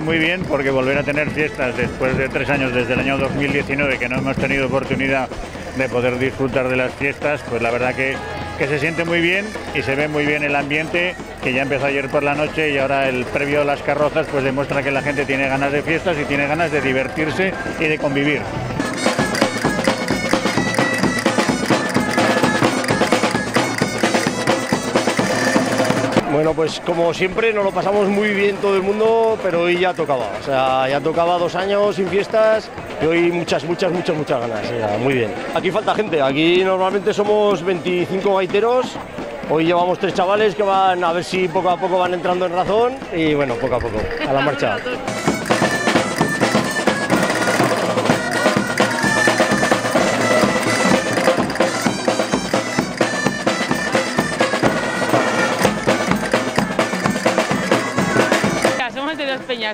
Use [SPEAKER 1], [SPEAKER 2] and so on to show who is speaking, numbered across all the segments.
[SPEAKER 1] muy bien porque volver a tener fiestas después de tres años, desde el año 2019, que no hemos tenido oportunidad de poder disfrutar de las fiestas, pues la verdad que, que se siente muy bien y se ve muy bien el ambiente que ya empezó ayer por la noche y ahora el previo a las carrozas pues demuestra que la gente tiene ganas de fiestas y tiene ganas de divertirse y de convivir.
[SPEAKER 2] Bueno, pues como siempre nos lo pasamos muy bien todo el mundo, pero hoy ya tocaba. O sea, ya tocaba dos años sin fiestas y hoy muchas, muchas, muchas, muchas ganas. muy bien. Aquí falta gente. Aquí normalmente somos 25 gaiteros. Hoy llevamos tres chavales que van a ver si poco a poco van entrando en razón y bueno, poco a poco, a la marcha.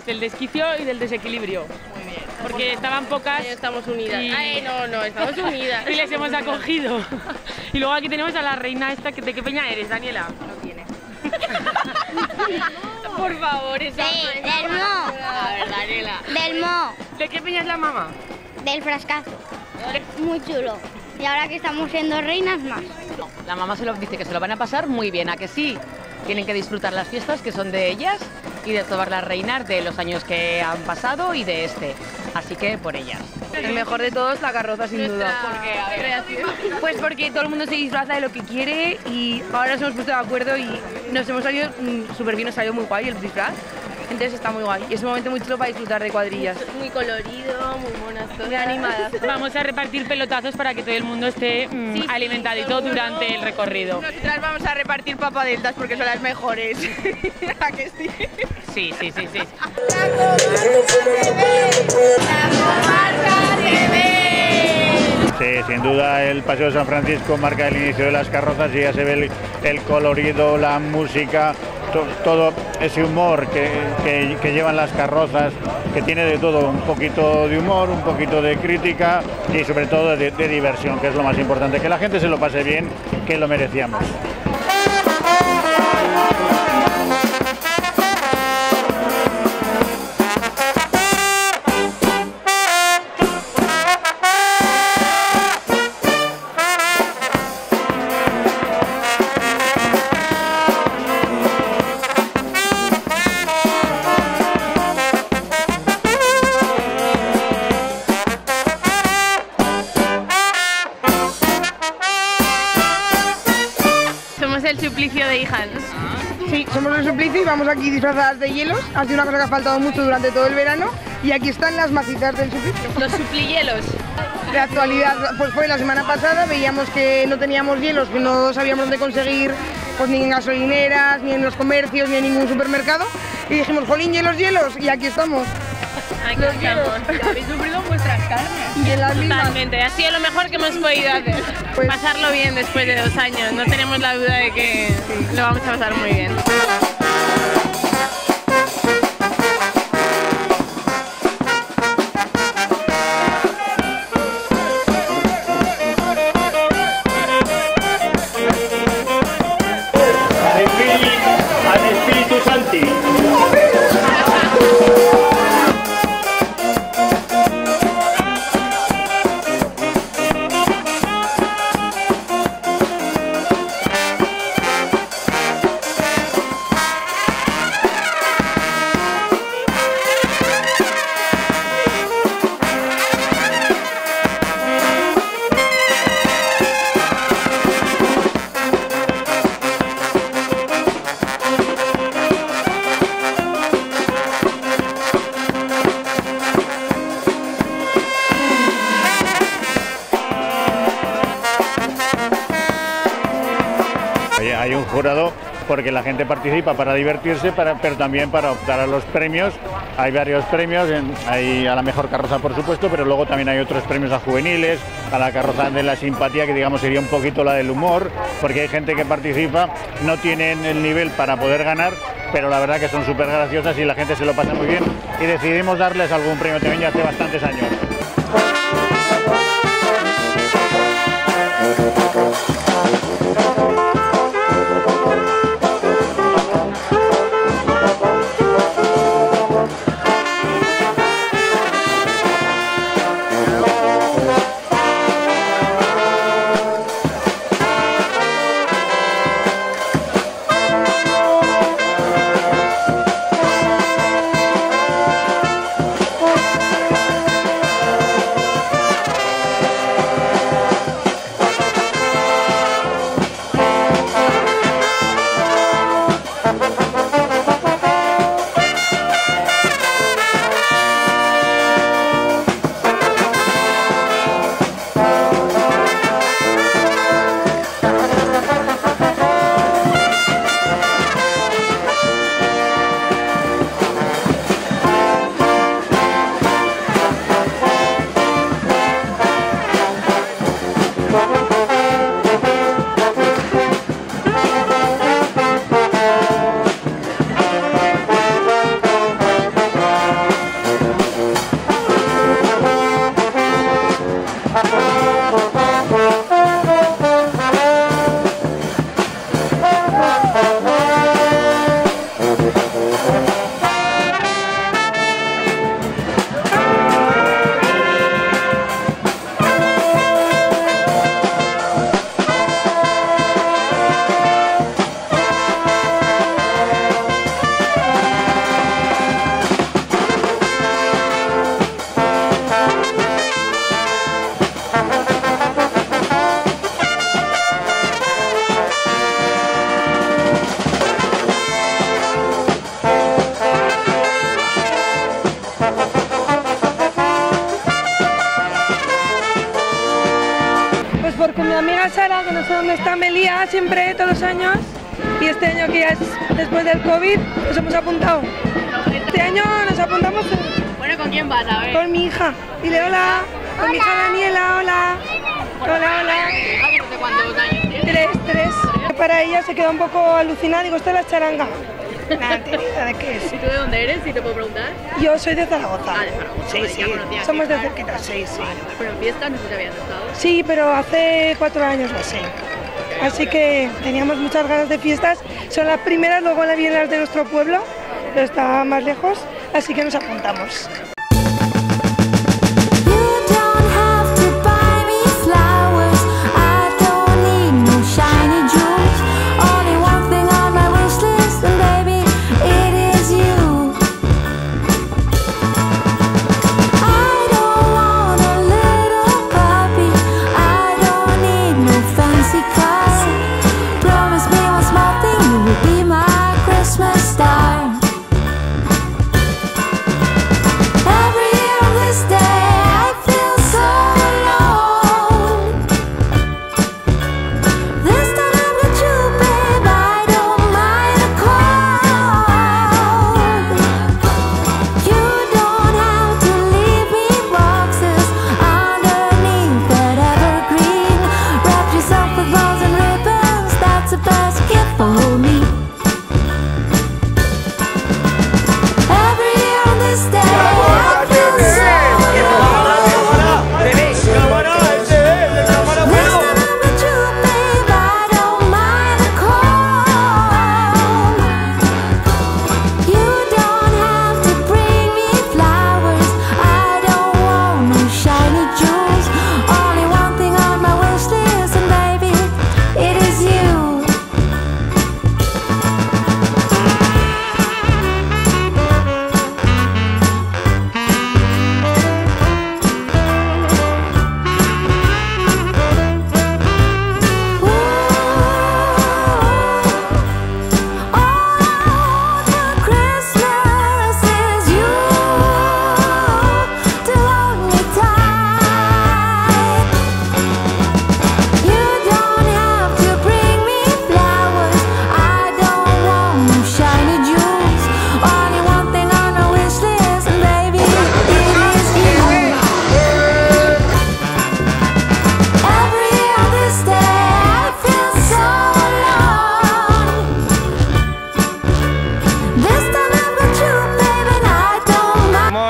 [SPEAKER 3] del desquicio y del desequilibrio. Muy bien. Porque estaban pocas.
[SPEAKER 4] estamos unidas. Ay, no, no, estamos unidas.
[SPEAKER 3] y les hemos acogido. y luego aquí tenemos a la reina esta. ¿De qué peña eres, Daniela?
[SPEAKER 4] No tiene.
[SPEAKER 3] Por favor, esa.
[SPEAKER 5] Sí, del Mo.
[SPEAKER 4] A ver, Daniela.
[SPEAKER 5] Del Mo.
[SPEAKER 3] ¿De qué peña es la mamá?
[SPEAKER 5] Del frascazo. Muy chulo. Y ahora que estamos siendo reinas más.
[SPEAKER 6] La mamá se lo dice que se lo van a pasar muy bien, ¿a que sí? Tienen que disfrutar las fiestas que son de ellas y de todas las reinas de los años que han pasado y de este. Así que por ellas.
[SPEAKER 3] El mejor de todos, la carroza, sin duda. Pues porque todo el mundo se disfraza de lo que quiere y ahora nos hemos puesto de acuerdo y nos hemos salido mm, súper bien, nos salió muy guay el disfraz. Entonces está muy guay. Y es un momento muy chulo para disfrutar de cuadrillas.
[SPEAKER 4] Muy colorido, muy monas,
[SPEAKER 3] muy animadas. Vamos a repartir pelotazos para que todo el mundo esté mm, alimentadito durante el recorrido.
[SPEAKER 4] Nosotras vamos a repartir papadeltas porque son las mejores. ¿A que sí?
[SPEAKER 3] Sí, sí, sí, sí.
[SPEAKER 1] Sí, sin duda el Paseo de San Francisco marca el inicio de las carrozas y ya se ve el, el colorido, la música, to- todo ese humor que, que- llevan las carrozas, que tiene de todo, un poquito de humor, un poquito de crítica y sobre todo de diversión, que es lo más importante, que la gente se lo pase bien, que lo merecíamos.
[SPEAKER 7] Aquí disfrazadas de hielos. Ha sido una cosa que ha faltado mucho durante todo el verano. Y aquí están las macitas del suplicio.
[SPEAKER 4] Los suplihielos.
[SPEAKER 7] De actualidad, pues fue la semana pasada, veíamos que no teníamos hielos, que no sabíamos dónde conseguir, pues ni en gasolineras, ni en los comercios, ni en ningún supermercado. Y dijimos, jolín, hielos, hielos, y aquí estamos.
[SPEAKER 4] Aquí estamos. Habéis sufrido vuestras carnes.
[SPEAKER 7] Mismas.
[SPEAKER 4] Totalmente, ha sido lo mejor que hemos podido hacer.
[SPEAKER 7] Pues-
[SPEAKER 4] Pasarlo bien después de dos años, no tenemos la duda de que lo vamos a pasar muy bien.
[SPEAKER 1] Porque la gente participa para divertirse, pero también para optar a los premios. Hay varios premios, hay a la mejor carroza por supuesto, pero luego también hay otros premios a juveniles, a la carroza de la simpatía, que digamos sería un poquito la del humor, porque hay gente que participa, no tienen el nivel para poder ganar, pero la verdad que son súper graciosas y la gente se lo pasa muy bien y decidimos darles algún premio también ya hace bastantes años.
[SPEAKER 8] No sé dónde está, me lía siempre, todos los años. Y este año que ya es después del COVID, nos hemos apuntado. Este año nos apuntamos
[SPEAKER 9] Bueno, ¿con quién vas? A ver.
[SPEAKER 8] con mi hija. Dile hola. Con mi hija Daniela, hola. Hola, hola.
[SPEAKER 9] Cuántos años tienes.
[SPEAKER 8] Tres, tres. Para ella se quedó un poco alucinada. Digo, esto es la charanga. Nada, de qué es.
[SPEAKER 9] ¿Y tú de dónde eres? Si te puedo preguntar.
[SPEAKER 8] Yo soy de Zaragoza.
[SPEAKER 9] Ah, de Zaragoza,
[SPEAKER 8] Sí,
[SPEAKER 9] vale,
[SPEAKER 8] sí.
[SPEAKER 9] conocía
[SPEAKER 8] Somos de
[SPEAKER 9] aquí,
[SPEAKER 8] cerquita, sí, sí.
[SPEAKER 9] Pero en fiestas no sé si habías estado.
[SPEAKER 8] Sí, pero hace cuatro años o así. Así que teníamos muchas ganas de fiestas. Son las primeras, luego vienen las de nuestro pueblo, pero está más lejos, así que nos apuntamos.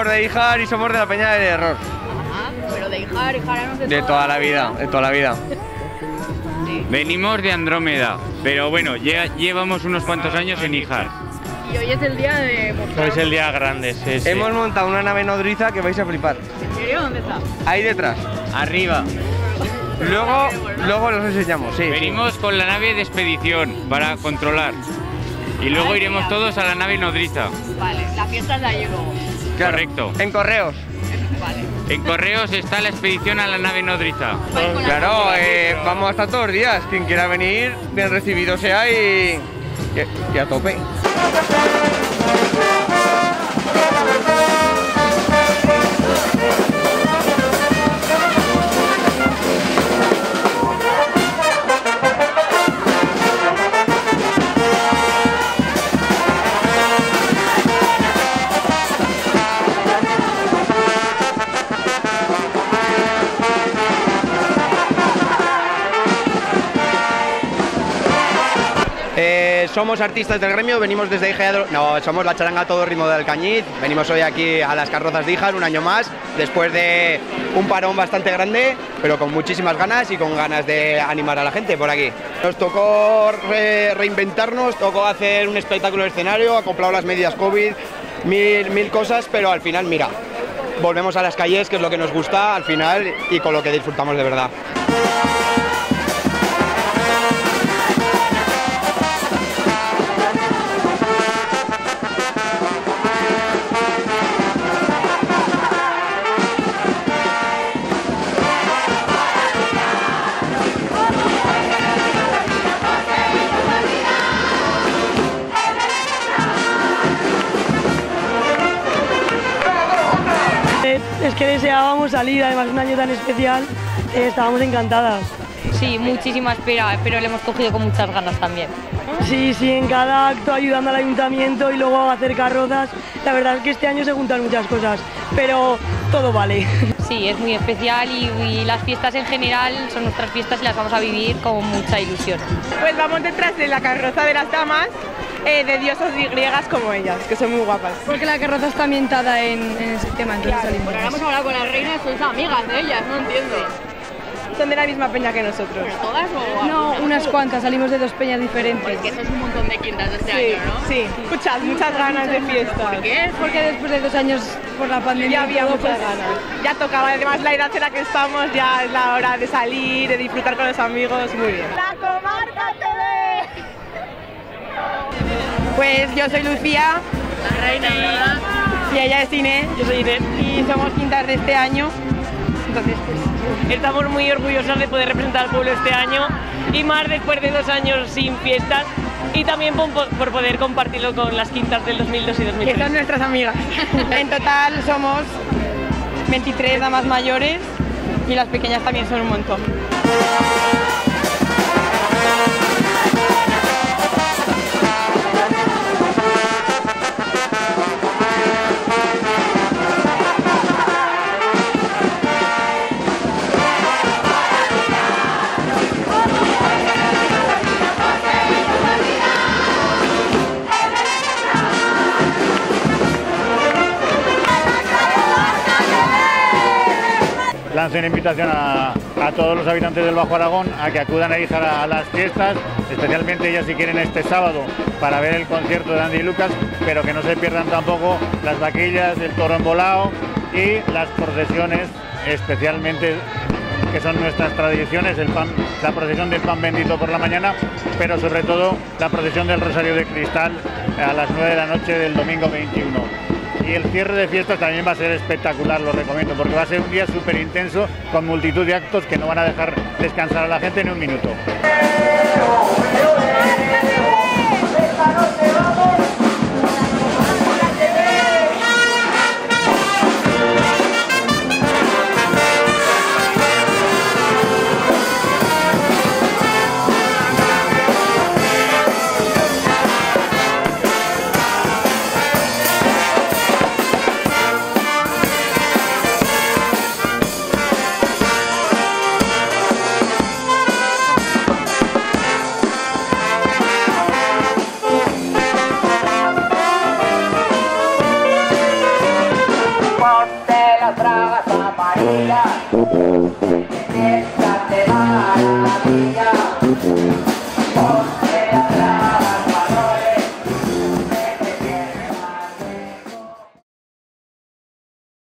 [SPEAKER 10] Somos de Ijar y somos de la Peña del Error.
[SPEAKER 9] Pero de Ijar, Ijar no
[SPEAKER 10] De toda la vida, de toda la vida.
[SPEAKER 11] Venimos de Andrómeda, pero bueno, lle- llevamos unos cuantos años en Ijar.
[SPEAKER 9] Y hoy es el día de mostrar.
[SPEAKER 11] el día grande, sí,
[SPEAKER 10] Hemos montado una nave nodriza que vais a flipar.
[SPEAKER 9] ¿En serio? ¿Dónde está?
[SPEAKER 10] Ahí detrás.
[SPEAKER 11] Arriba.
[SPEAKER 10] Luego, luego los enseñamos, sí.
[SPEAKER 11] Venimos con la nave de expedición para controlar. Y luego iremos todos a la nave nodriza.
[SPEAKER 9] Vale, la fiesta es de allí luego.
[SPEAKER 10] Claro.
[SPEAKER 11] Correcto.
[SPEAKER 10] En correos.
[SPEAKER 9] Vale.
[SPEAKER 11] En Correos está la expedición a la nave nodriza.
[SPEAKER 10] Claro, eh, vamos hasta todos los días. Quien quiera venir, bien recibido sea y, y, y a tope. Somos artistas del gremio, venimos desde Ijar, no, somos la charanga todo ritmo del Cañiz, venimos hoy aquí a las carrozas de Ijar un año más, después de un parón bastante grande, pero con muchísimas ganas y con ganas de animar a la gente por aquí. Nos tocó re- reinventarnos, tocó hacer un espectáculo de escenario, acoplado las medidas COVID, mil, mil cosas, pero al final, mira, volvemos a las calles, que es lo que nos gusta al final y con lo que disfrutamos de verdad.
[SPEAKER 8] Es que deseábamos salir, además un año tan especial, eh, estábamos encantadas.
[SPEAKER 12] Sí, muchísima espera, pero le hemos cogido con muchas ganas también.
[SPEAKER 13] Sí, sí, en cada acto ayudando al ayuntamiento y luego a hacer carrozas. La verdad es que este año se juntan muchas cosas, pero todo vale.
[SPEAKER 12] Sí, es muy especial y, y las fiestas en general son nuestras fiestas y las vamos a vivir con mucha ilusión.
[SPEAKER 14] Pues vamos detrás de la carroza de las damas, eh, de diosas y griegas como ellas, que son muy guapas.
[SPEAKER 3] Porque la carroza está ambientada en, en ese tema, entonces salimos.
[SPEAKER 9] Porque hemos hablado con las reinas, sois amigas de ellas, no entiendo.
[SPEAKER 14] Son de la misma peña que nosotros.
[SPEAKER 9] ¿Todas o
[SPEAKER 3] No, unas cuantas, salimos de dos peñas diferentes.
[SPEAKER 9] Porque sois un montón de quintas de este
[SPEAKER 14] Sí,
[SPEAKER 9] año, ¿no?
[SPEAKER 14] sí. Escuchad, muchas ganas de fiesta.
[SPEAKER 9] ¿Por qué?
[SPEAKER 3] Porque después de dos años por la pandemia
[SPEAKER 14] Ya había muchas
[SPEAKER 3] pues,
[SPEAKER 14] ganas. Ya tocaba, además la edad en la que estamos, ya es la hora de salir, de disfrutar con los amigos, muy bien. La Comarca TV. Pues yo soy Lucía.
[SPEAKER 9] La reina, ¿verdad?
[SPEAKER 14] Y ella es Inés, yo soy Inés. Y somos quintas de este año. Entonces, pues
[SPEAKER 13] Estamos muy orgullosas de poder representar al pueblo este año y más después de dos años sin fiestas y también por, por poder compartirlo con las quintas del 2002 y
[SPEAKER 14] que
[SPEAKER 13] 2003.
[SPEAKER 14] son nuestras amigas. En total somos 23 damas mayores y las pequeñas también son un montón.
[SPEAKER 1] Una invitación a, todos los habitantes del Bajo Aragón a que acudan a, las fiestas, especialmente ellas si quieren este sábado para ver el concierto de Andy Lucas, pero que no se pierdan tampoco las vaquillas, el toro embolado y las procesiones, especialmente que son nuestras tradiciones, la procesión del pan bendito por la mañana, pero sobre todo la procesión del Rosario de Cristal a las 9 de la noche del domingo 21. Y el cierre de fiestas también va a ser espectacular, lo recomiendo, porque va a ser un día súper intenso con multitud de actos que no van a dejar descansar a la gente ni un minuto.
[SPEAKER 15] Uh,